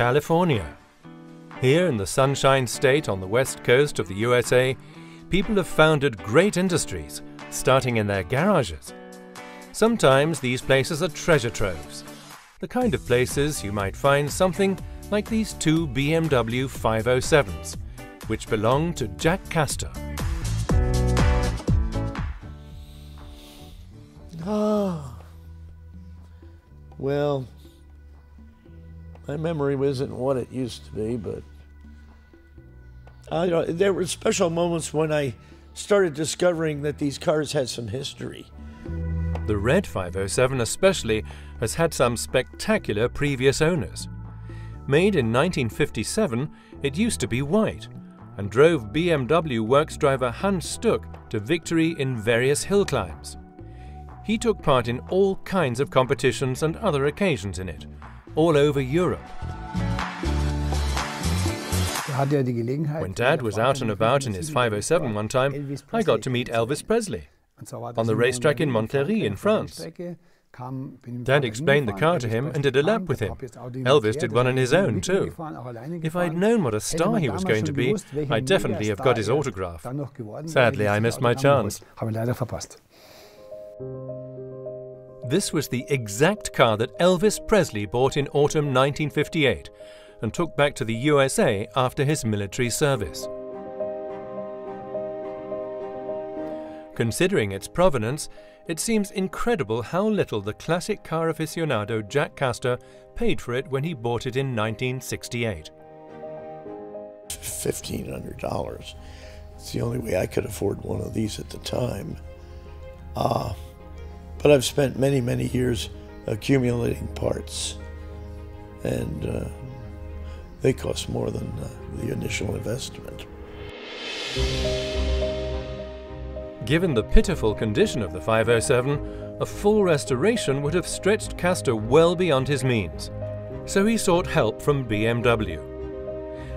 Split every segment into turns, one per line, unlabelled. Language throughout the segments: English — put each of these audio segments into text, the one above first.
California. Here in the Sunshine State on the west coast of the USA, people have founded great industries, starting in their garages. Sometimes these places are treasure troves, the kind of places you might find something like these two BMW 507s, which belong to Jack Castor.
Ah. Well, my memory wasn't what it used to be, but I, there were special moments when I started discovering that these cars had some history.
The red 507 especially has had some spectacular previous owners. Made in 1957, it used to be white and drove BMW works driver Hans Stuck to victory in various hill climbs. He took part in all kinds of competitions and other occasions in it, all over Europe. When Dad was out and about in his 507 one time, I got to meet Elvis Presley on the racetrack in Montlhéry in France. Dad explained the car to him and did a lap with him. Elvis did one on his own too. If I'd known what a star he was going to be, I'd definitely have got his autograph. Sadly, I missed my chance. This was the exact car that Elvis Presley bought in autumn 1958 and took back to the USA after his military service. Considering its provenance, it seems incredible how little the classic car aficionado Jack Castor paid for it when he bought it in 1968.
$1,500. It's the only way I could afford one of these at the time. Uh, but I've spent many, many years accumulating parts. And uh, they cost more than uh, the initial investment.
Given the pitiful condition of the 507, a full restoration would have stretched Castor well beyond his means. So he sought help from BMW.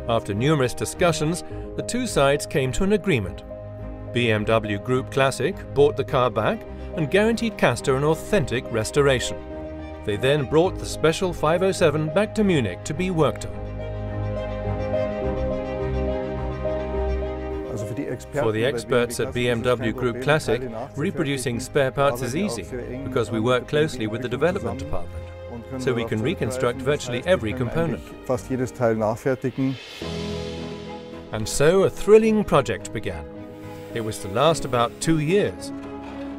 After numerous discussions, the two sides came to an agreement. BMW Group Classic bought the car back and guaranteed Castor an authentic restoration. They then brought the special 507 back to Munich to be worked on. For the experts at BMW Group Classic, reproducing spare parts is easy because we work closely with the development department, so we can reconstruct virtually every component. And so a thrilling project began. It was to last about two years.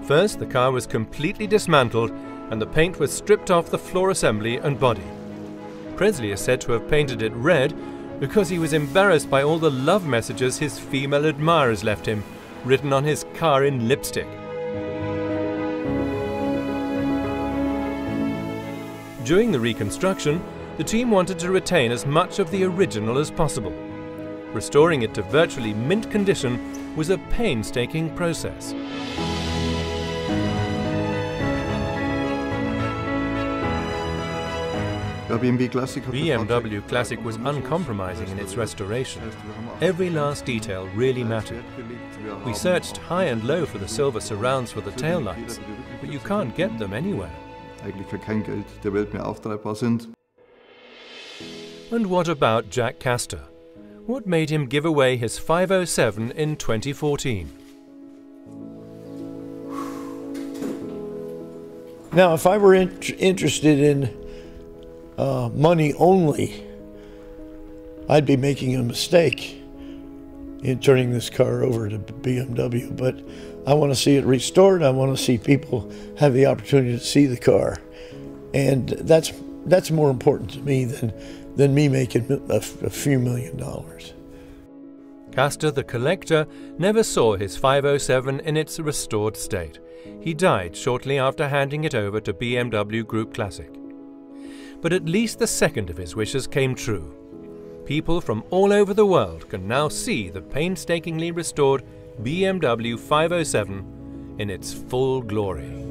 First, the car was completely dismantled and the paint was stripped off the floor assembly and body. Presley is said to have painted it red because he was embarrassed by all the love messages his female admirers left him, written on his car in lipstick. During the reconstruction, the team wanted to retain as much of the original as possible. Restoring it to virtually mint condition was a painstaking process. BMW Classic was uncompromising in its restoration. Every last detail really mattered. We searched high and low for the silver surrounds for the taillights, but you can't get them anywhere. And what about Jack Castor? What made him give away his 507 in 2014?
Now, if I were in interested in uh, money only, I'd be making a mistake in turning this car over to BMW. But I want to see it restored. I want to see people have the opportunity to see the car, and that's that's more important to me than than me making a, few million dollars.
Castor the collector never saw his 507 in its restored state. He died shortly after handing it over to BMW Group Classic but at least the second of his wishes came true. People from all over the world can now see the painstakingly restored BMW 507 in its full glory.